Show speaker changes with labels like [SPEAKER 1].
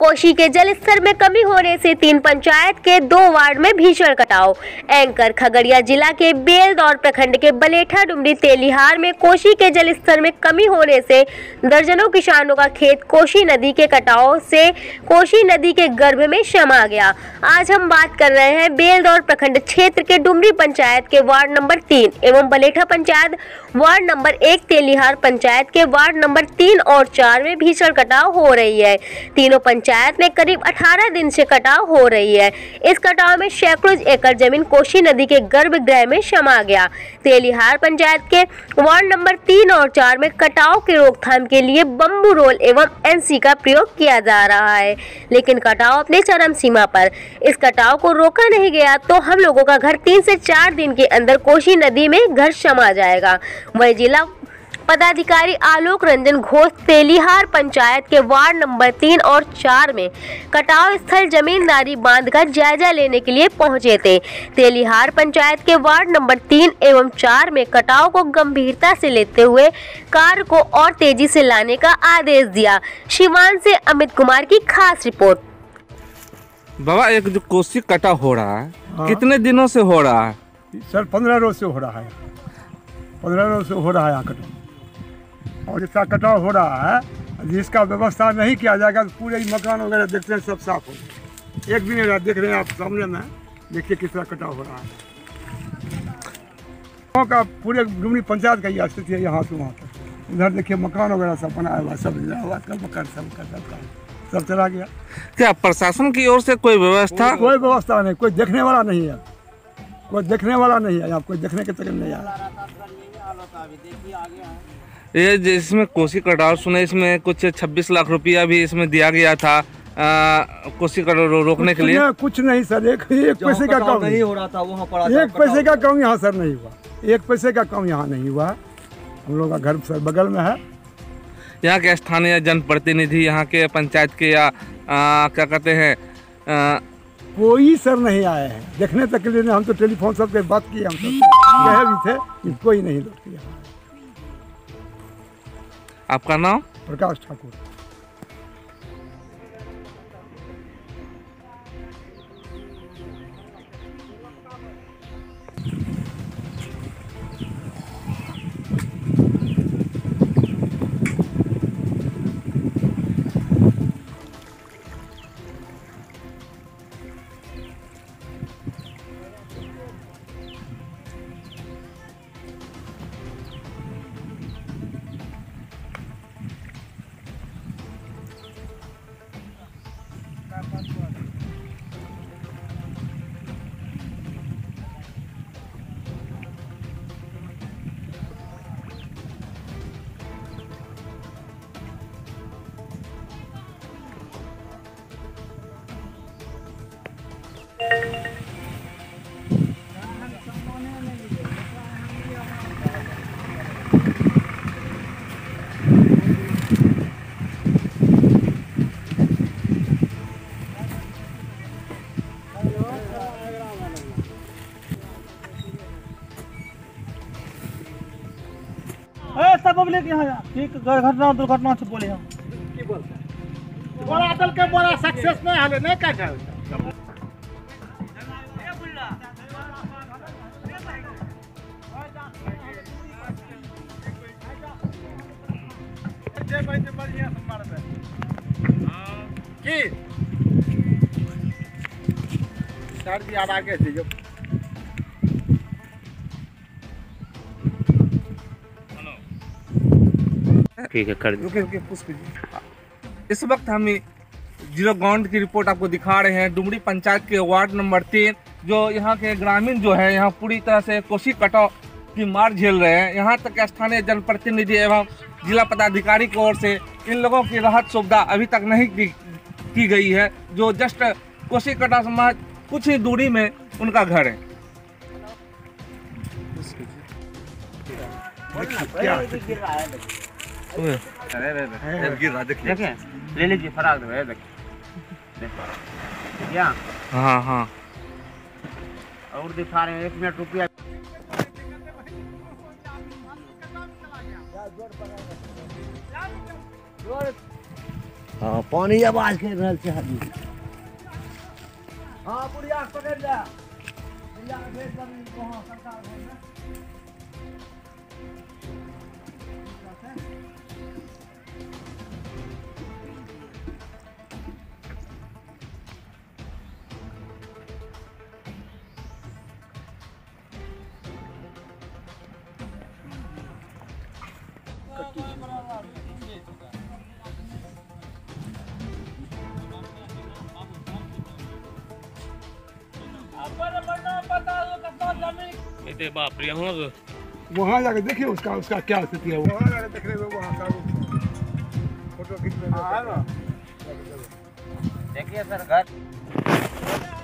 [SPEAKER 1] कोशी के जल स्तर में कमी होने से तीन पंचायत के दो वार्ड में भीषण कटाव। एंकर खगड़िया जिला के बेलदौर प्रखंड के बलेठा डुमरी तेलिहार में कोशी के जल स्तर में कमी होने से दर्जनों किसानों का खेत कोशी नदी के कटाव से कोशी नदी के गर्भ में समा गया। आज हम बात कर रहे हैं बेलदौर प्रखंड क्षेत्र के डुमरी पंचायत के वार्ड नंबर तीन एवं बलेठा पंचायत वार्ड नंबर एक तेलिहार पंचायत के वार्ड नंबर तीन और चार में भीषण कटाव हो रही है। तीनों पंचायत पंचायत में करीब 18 दिन से कटाव हो रही है। इस कटाव में सैकड़ों एकड़ ज़मीन कोशी नदी के गर्भगृह में समा गया। तेलिहार पंचायत के वार्ड नंबर तीन और चार में कटाव के रोकथाम के लिए बम्बू रोल एवं एनसी का प्रयोग किया जा रहा है। लेकिन कटाव अपने चरम सीमा पर। इस कटाव को रोका नहीं गया तो हम लोगों का घर तीन से चार दिन के अंदर कोशी नदी में घर समा जाएगा। वही जिला पदाधिकारी आलोक रंजन घोष तेलिहार पंचायत के वार्ड नंबर तीन और चार में कटाव स्थल जमींदारी बाँध का जायजा लेने के लिए पहुँचे थे। तेलिहार पंचायत के वार्ड नंबर तीन एवं चार में कटाव को गंभीरता से लेते हुए कार्य को और तेज़ी से लाने का आदेश दिया। शिवान से अमित कुमार की खास रिपोर्ट।
[SPEAKER 2] बाबा एक जो कोसी कटा हो रहा है
[SPEAKER 3] हाँ।
[SPEAKER 2] कितने दिनों से हो रहा है?
[SPEAKER 3] सर पंद्रह रोज से हो रहा है। पंद्रह रोज से हो रहा है कटाव और इसका कटाव हो रहा है जिसका व्यवस्था नहीं किया जाएगा तो पूरे ही मकान वगैरह देखते हैं सब साफ़ हो जाए एक भी नहीं रहा देख रहे हैं आप सामने में देखिए किस तरह कटाव हो रहा है। गाँव का पूरे डुमरी पंचायत का ये स्थिति है यहाँ से वहाँ तक। इधर देखिए मकान वगैरह सब बनाया हुआ सब हुआ सब मकान सब का सब का सब चला गया।
[SPEAKER 2] क्या प्रशासन की ओर से कोई व्यवस्था?
[SPEAKER 3] कोई व्यवस्था नहीं कोई देखने वाला नहीं है। कोई देखने वाला नहीं है यहाँ कोई देखने के तक नहीं आया।
[SPEAKER 2] ये जिसमें कोसी कटाव सुने इसमें कुछ 26 लाख रुपया भी इसमें दिया गया था आ, कोसी कटाव रो, रोकने के लिए।
[SPEAKER 3] कुछ नहीं सर एक एक पैसे का काम
[SPEAKER 4] नहीं हो रहा था वहाँ पर
[SPEAKER 3] एक पैसे का काम यहाँ सर नहीं हुआ एक पैसे का काम यहाँ नहीं हुआ। हम लोग का घर सर बगल में है।
[SPEAKER 2] यहाँ के स्थानीय जनप्रतिनिधि यहाँ के पंचायत के या आ, क्या कहते हैं
[SPEAKER 3] कोई सर नहीं आए हैं। देखने तक के लिए हम तो टेलीफोन सब पे बात किए हम सब कहे भी थे कि कोई नहीं लोग यहाँ
[SPEAKER 2] आपका नाम?
[SPEAKER 3] प्रकाश ठाकुर।
[SPEAKER 4] सब पब्लिक यहाँ जा। ठीक घटना, दुर्घटना से बोले हम।
[SPEAKER 5] बड़ा के बड़ा सक्सेस नहीं हले नहीं का जाए की? सर जी आगे दीजिए
[SPEAKER 2] ठीक है कर
[SPEAKER 3] रुके रुके पुष्प जी
[SPEAKER 2] इस वक्त हम ज़ीरो ग्राउंड की रिपोर्ट आपको दिखा रहे हैं। डुमरी पंचायत के वार्ड नंबर तीन जो यहाँ के ग्रामीण जो है यहाँ पूरी तरह से कोसी कटाव की मार झेल रहे हैं। यहाँ तक स्थानीय जनप्रतिनिधि एवं जिला पदाधिकारी की ओर से इन लोगों की राहत सुविधा अभी तक नहीं की, की गई है जो जस्ट कोसी कटाव समाज कुछ ही दूरी में उनका घर है।
[SPEAKER 3] क्या
[SPEAKER 4] ले। लीजिए फराग दो देखिए क्या
[SPEAKER 2] हाँ हाँ।
[SPEAKER 4] और दिखा रहे हैं एक मिनट रुपया
[SPEAKER 6] हाँ पानी आवाज़ कर छै आदमी
[SPEAKER 3] हाँ बुढ़िया पकड़ बुढ़िया भेज दबी वहाँ सरकार में
[SPEAKER 2] बाप रे यहाँ
[SPEAKER 3] वहाँ जाके देखिए उसका उसका क्या स्थिति है वहाँ जाके देखने में वहाँ का फ़ोटो खींचने में
[SPEAKER 6] देखिए सर घर।